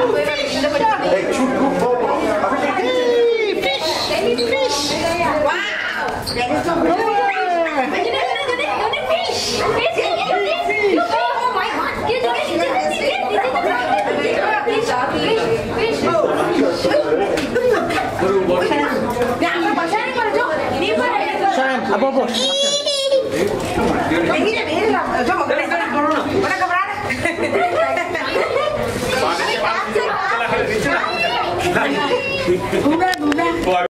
They took two photos. Hey, fish! Fish! Wow! That is so good! Apa bos? Ini dia dia lah. Dura, dura.